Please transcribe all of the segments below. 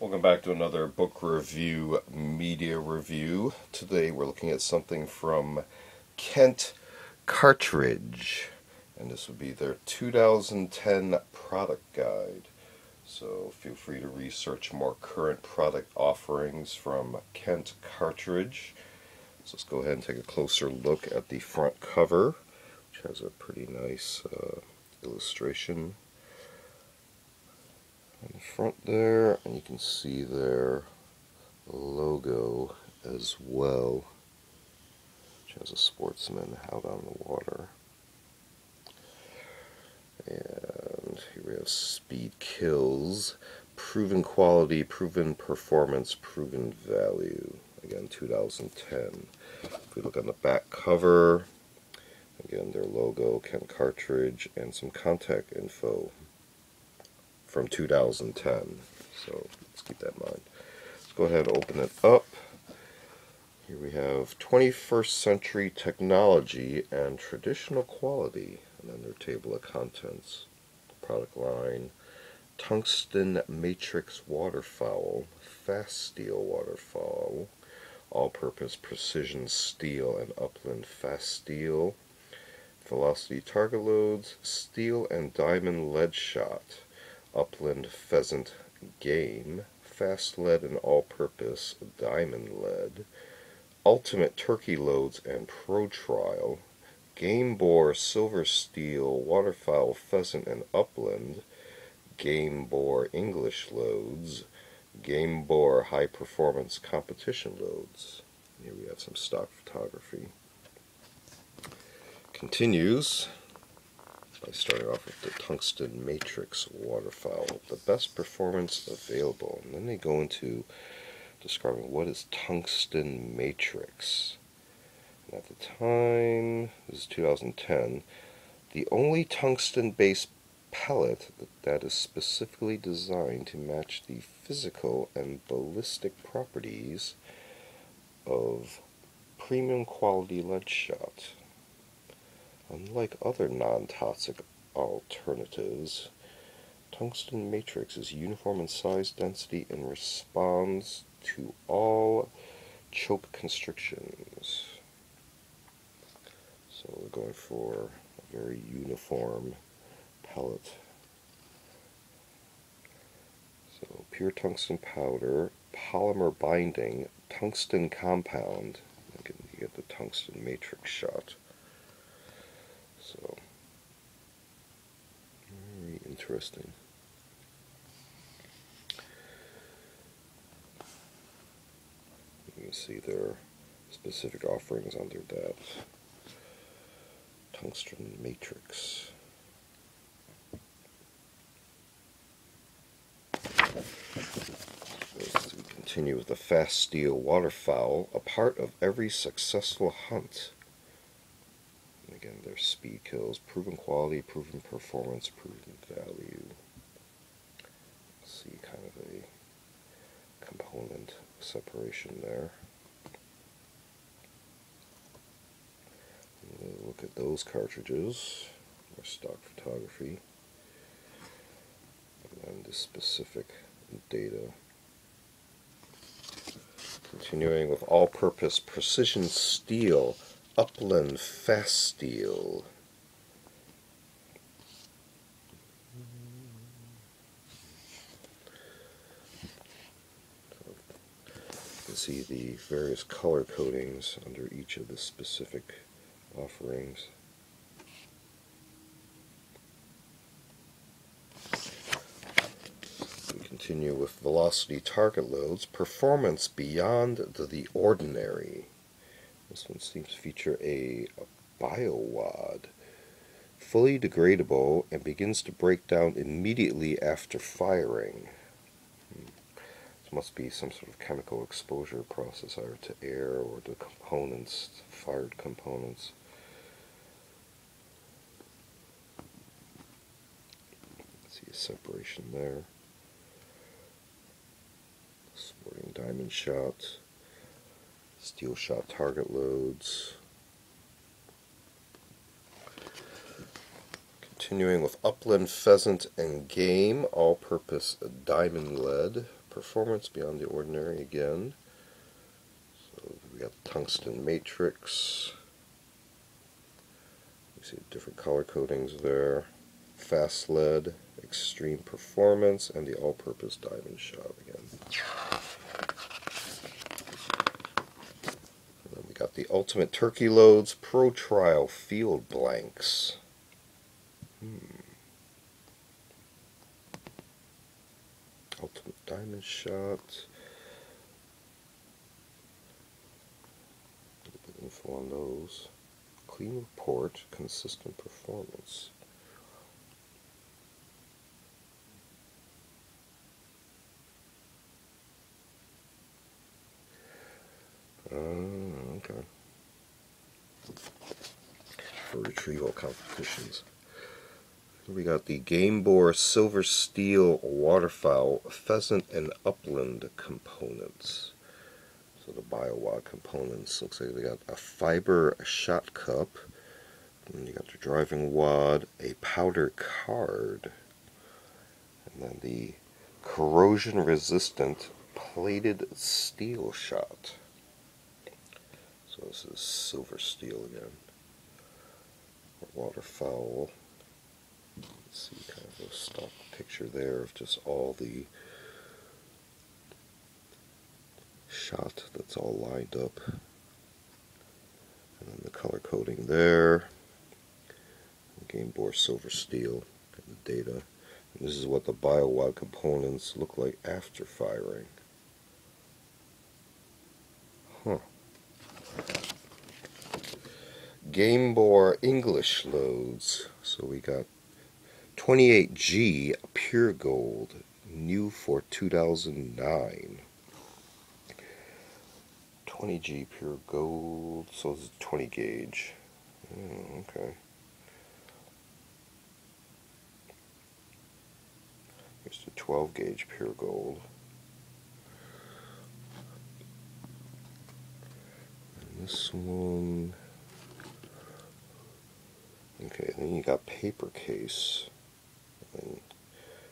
Welcome back to another book review, media review. Today we're looking at something from Kent Cartridge, and this would be their 2010 product guide. So feel free to research more current product offerings from Kent Cartridge. So let's go ahead and take a closer look at the front cover, which has a pretty nice uh, illustration in the front there, and you can see their logo as well, which has a sportsman out on the water. And here we have Speed Kills, proven quality, proven performance, proven value. Again, 2010. If we look on the back cover, again, their logo, Kent Cartridge, and some contact info from 2010. So let's keep that in mind. Let's go ahead and open it up. Here we have 21st century technology and traditional quality. And then their table of contents. Product line. Tungsten matrix waterfowl. Fasteel waterfowl. All-purpose precision steel and upland Fasteel. Velocity target loads. Steel and diamond lead shot upland pheasant game, fast lead and all-purpose diamond lead, ultimate turkey loads and Protrial, game boar silver steel waterfowl pheasant and upland, Gamebore English loads, Gamebore high performance competition loads. Here we have some stock photography. Continues by starting off with the tungsten matrix waterfowl, the best performance available. And then they go into describing what is tungsten matrix. And at the time, this is 2010, the only tungsten-based pellet that is specifically designed to match the physical and ballistic properties of premium quality lead shot. Unlike other non-toxic alternatives, tungsten matrix is uniform in size, density, and responds to all choke constrictions. So we're going for a very uniform pellet. So pure tungsten powder, polymer binding, tungsten compound. You get the tungsten matrix shot. So, very interesting. You can see their specific offerings under that tungsten matrix. As we continue with the Fasteel waterfowl, a part of every successful hunt there's speed kills, proven quality, proven performance, proven value. See kind of a component separation there. Look at those cartridges, our stock photography, and the specific data. Continuing with all-purpose precision steel Upland Fasteel. You can see the various color codings under each of the specific offerings. We continue with velocity target loads, performance beyond the, the ordinary. This one seems to feature a, biowad. Fully degradable and begins to break down immediately after firing. Hmm. This must be some sort of chemical exposure process either to air or to components, fired components. See a separation there. Sporting diamond shots steel shot target loads. Continuing with upland pheasant and game, all-purpose diamond lead, performance beyond the ordinary again. So we got tungsten matrix. You see different color codings there. Fast lead, extreme performance, and the all-purpose diamond shot again. And then we got the ultimate turkey loads Protrial field blanks. Hmm. Ultimate diamond shot. Info on those. Clean report, consistent performance. Uh, For retrieval competitions. We got the Gamebore Silver Steel Waterfowl Pheasant and Upland components. So the BioWad components looks like they got a fiber shot cup, and you got the driving wad, a powder card, and then the corrosion resistant plated steel shot. So this is silver steel again. Waterfowl. Let's see kind of a stock picture there of just all the shot that's all lined up. And then the color coding there. Gamebore silver steel and the data. And this is what the BioWad components look like after firing. Huh. Gamebore English loads. So we got 28G Pure Gold, new for 2009. 20G Pure Gold, so is 20 gauge. Oh, okay. Here's the 12 gauge Pure Gold. This one. Okay, then you got paper case and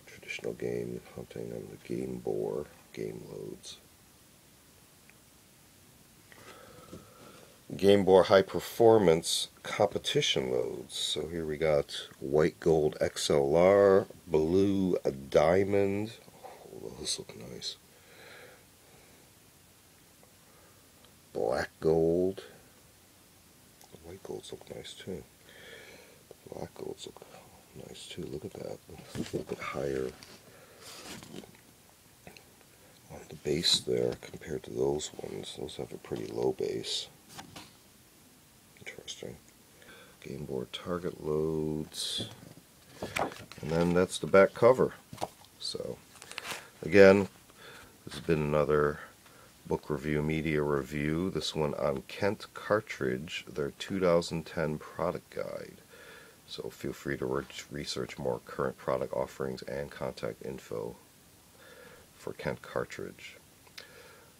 traditional game hunting on the Gamebore game loads. Gamebore High Performance competition loads. So here we got white gold XLR, blue diamond. Oh, those look nice. Black gold. The white golds look nice too. Black golds look nice too. Look at that. A little bit higher on the base there compared to those ones. Those have a pretty low base. Interesting. Gamebore target loads. And then that's the back cover. So, again, this has been another book review media review. This one on Kent Cartridge, their 2010 product guide. So feel free to research more current product offerings and contact info for Kent Cartridge.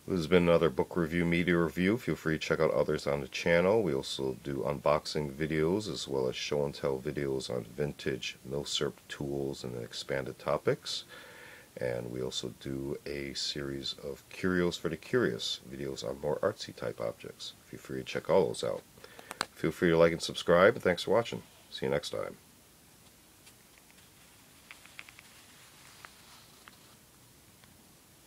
This has been another book review media review. Feel free to check out others on the channel. We also do unboxing videos as well as show and tell videos on vintage Milsurp tools and expanded topics. And we also do a series of Curios for the Curious videos on more artsy type objects. Feel free to check all those out. Feel free to like and subscribe, and thanks for watching. See you next time.